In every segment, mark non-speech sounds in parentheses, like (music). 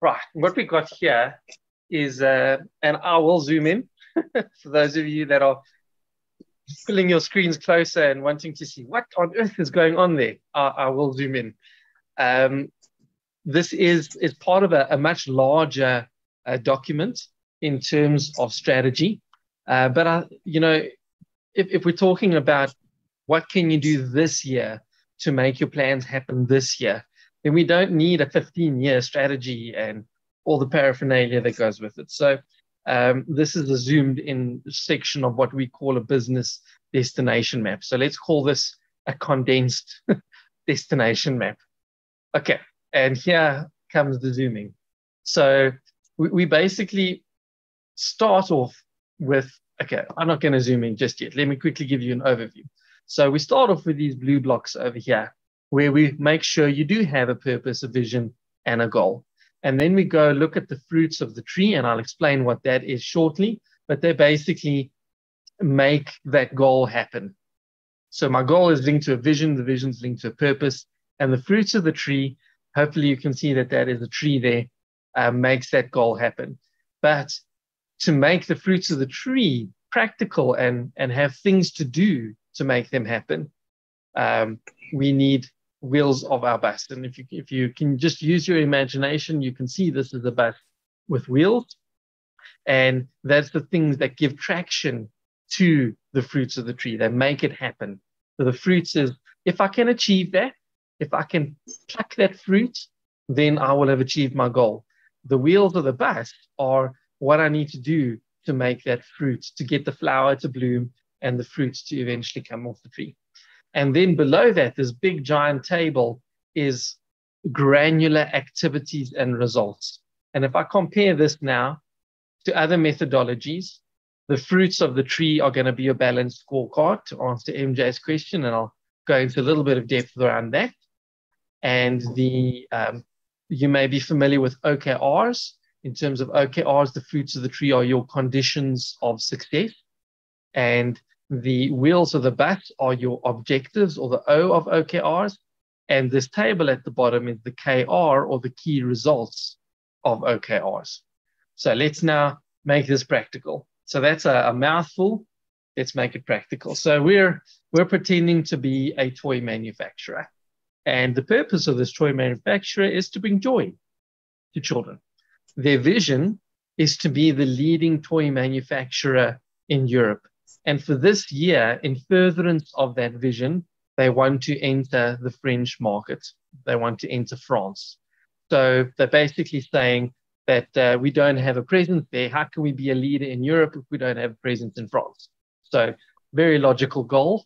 Right. What we got here is, uh, and I will zoom in (laughs) for those of you that are pulling your screens closer and wanting to see what on earth is going on there. I, I will zoom in. Um, this is is part of a, a much larger uh, document in terms of strategy. Uh, but I, you know, if, if we're talking about what can you do this year to make your plans happen this year, then we don't need a 15 year strategy and all the paraphernalia that goes with it. So um, this is the zoomed in section of what we call a business destination map. So let's call this a condensed (laughs) destination map. Okay, and here comes the zooming. So we, we basically start off with, okay, I'm not going to zoom in just yet. Let me quickly give you an overview. So we start off with these blue blocks over here where we make sure you do have a purpose, a vision, and a goal. And then we go look at the fruits of the tree, and I'll explain what that is shortly. But they basically make that goal happen. So my goal is linked to a vision, the vision is linked to a purpose, and the fruits of the tree, hopefully you can see that that is a tree there, uh, makes that goal happen. But to make the fruits of the tree practical and, and have things to do to make them happen, um, we need wheels of our bus. And if you if you can just use your imagination, you can see this is a bus with wheels. And that's the things that give traction to the fruits of the tree. They make it happen. So the fruits is if I can achieve that, if I can pluck that fruit, then I will have achieved my goal. The wheels of the bus are what I need to do to make that fruit, to get the flower to bloom and the fruits to eventually come off the tree. And then below that, this big giant table is granular activities and results. And if I compare this now to other methodologies, the fruits of the tree are going to be a balanced scorecard to answer MJ's question, and I'll go into a little bit of depth around that. And the um, you may be familiar with OKRs. In terms of OKRs, the fruits of the tree are your conditions of success. And the wheels of the bus are your objectives or the O of OKRs. And this table at the bottom is the KR or the key results of OKRs. So let's now make this practical. So that's a, a mouthful. Let's make it practical. So we're we're pretending to be a toy manufacturer. And the purpose of this toy manufacturer is to bring joy to children. Their vision is to be the leading toy manufacturer in Europe and for this year, in furtherance of that vision, they want to enter the French market. They want to enter France. So they're basically saying that uh, we don't have a presence there. How can we be a leader in Europe if we don't have a presence in France? So, very logical goal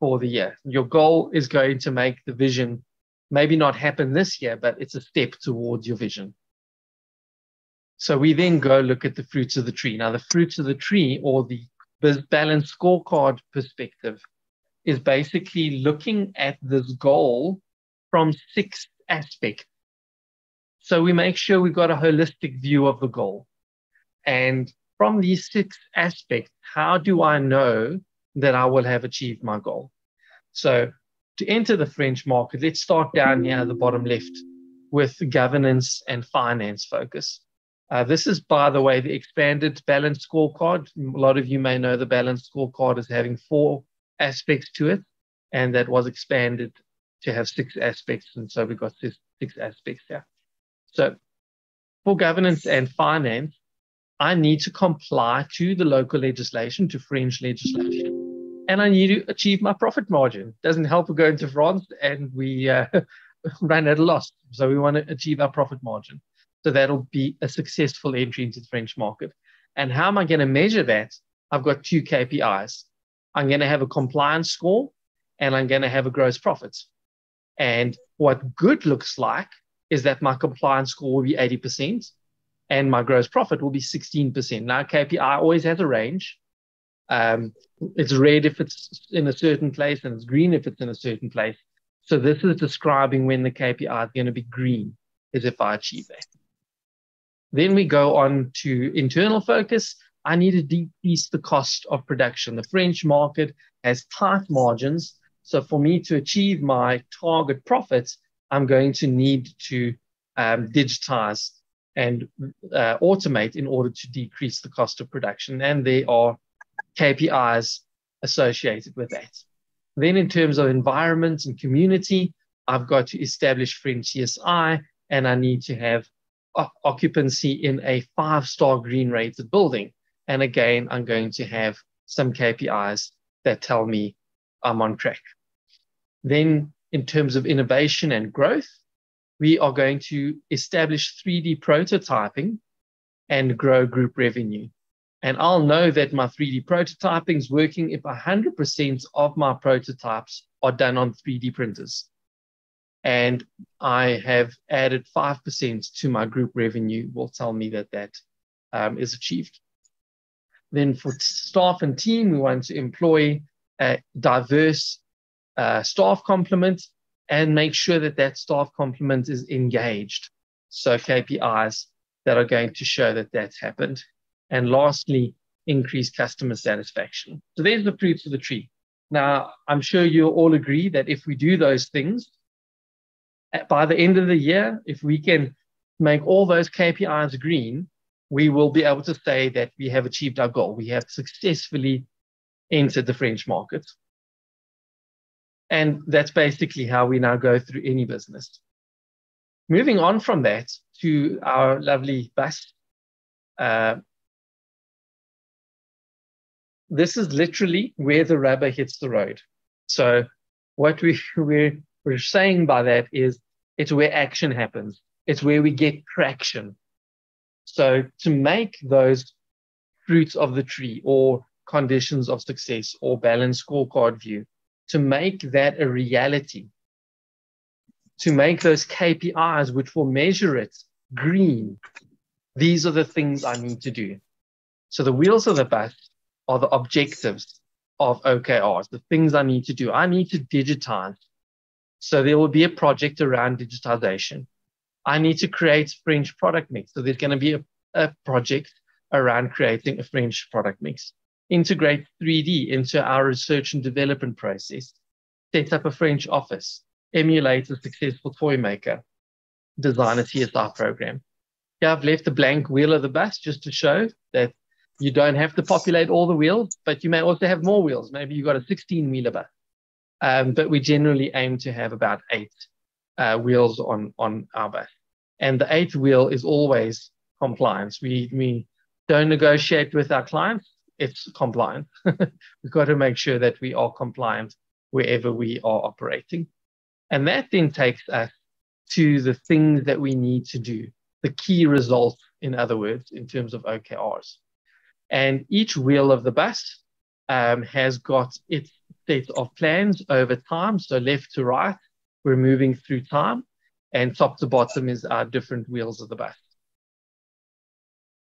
for the year. Your goal is going to make the vision maybe not happen this year, but it's a step towards your vision. So we then go look at the fruits of the tree. Now, the fruits of the tree or the balanced scorecard perspective is basically looking at this goal from six aspects. So we make sure we've got a holistic view of the goal. And from these six aspects, how do I know that I will have achieved my goal? So to enter the French market, let's start down here at the bottom left with governance and finance focus. Uh, this is, by the way, the expanded balance scorecard. A lot of you may know the balance scorecard is having four aspects to it, and that was expanded to have six aspects. And so we've got six, six aspects here. So for governance and finance, I need to comply to the local legislation, to French legislation, and I need to achieve my profit margin. Doesn't help we go into France and we uh, (laughs) run at a loss. So we want to achieve our profit margin. So that'll be a successful entry into the French market. And how am I going to measure that? I've got two KPIs. I'm going to have a compliance score and I'm going to have a gross profit. And what good looks like is that my compliance score will be 80% and my gross profit will be 16%. Now, KPI always has a range. Um, it's red if it's in a certain place and it's green if it's in a certain place. So this is describing when the KPI is going to be green, is if I achieve that. Then we go on to internal focus. I need to decrease the cost of production. The French market has tight margins. So for me to achieve my target profits, I'm going to need to um, digitize and uh, automate in order to decrease the cost of production. And there are KPIs associated with that. Then, in terms of environment and community, I've got to establish French CSI and I need to have occupancy in a five star green rated building. And again, I'm going to have some KPIs that tell me I'm on track. Then, in terms of innovation and growth, we are going to establish 3D prototyping and grow group revenue. And I'll know that my 3D prototyping is working if 100% of my prototypes are done on 3D printers. And I have added 5% to my group revenue, will tell me that that um, is achieved. Then for staff and team, we want to employ a diverse uh, staff complement and make sure that that staff complement is engaged. So KPIs that are going to show that that's happened. And lastly, increase customer satisfaction. So there's the fruits of the tree. Now, I'm sure you'll all agree that if we do those things, by the end of the year, if we can make all those KPIs green, we will be able to say that we have achieved our goal. We have successfully entered the French market. And that's basically how we now go through any business. Moving on from that to our lovely bus. Uh, this is literally where the rubber hits the road. So what we, (laughs) we're, we're saying by that is it's where action happens. It's where we get traction. So to make those fruits of the tree or conditions of success or balanced scorecard view, to make that a reality, to make those KPIs which will measure it green. These are the things I need to do. So the wheels of the bus are the objectives of OKRs, the things I need to do. I need to digitize. So there will be a project around digitization. I need to create French product mix. So there's going to be a, a project around creating a French product mix integrate 3D into our research and development process, set up a French office, emulate a successful toy maker, design a CSI program. Yeah, I've left a blank wheel of the bus just to show that you don't have to populate all the wheels, but you may also have more wheels. Maybe you've got a 16 wheeler bus. Um, but we generally aim to have about eight uh, wheels on, on our bus. And the eighth wheel is always compliance. We, we don't negotiate with our clients it's compliant. (laughs) We've got to make sure that we are compliant wherever we are operating. And that then takes us to the things that we need to do, the key results, in other words, in terms of OKRs. And each wheel of the bus um, has got its set of plans over time. So left to right, we're moving through time, and top to bottom is our different wheels of the bus.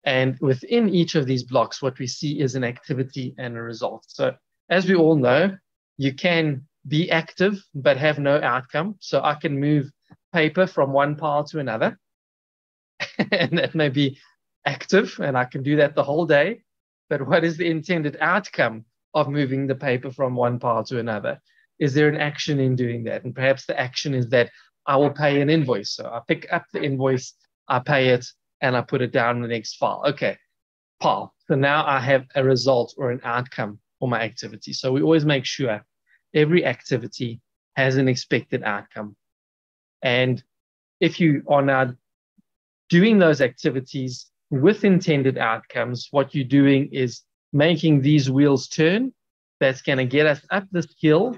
And within each of these blocks, what we see is an activity and a result. So as we all know, you can be active but have no outcome. So I can move paper from one pile to another, (laughs) and that may be active, and I can do that the whole day. But what is the intended outcome of moving the paper from one pile to another? Is there an action in doing that? And perhaps the action is that I will pay an invoice. So I pick up the invoice, I pay it, and I put it down in the next file. Okay, pile. So now I have a result or an outcome for my activity. So we always make sure every activity has an expected outcome. And if you are now doing those activities with intended outcomes, what you're doing is making these wheels turn. That's going to get us up this hill.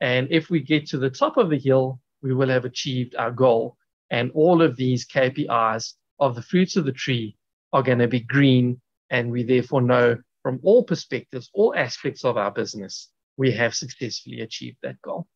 And if we get to the top of the hill, we will have achieved our goal. And all of these KPIs of the fruits of the tree are going to be green. And we therefore know from all perspectives, all aspects of our business, we have successfully achieved that goal.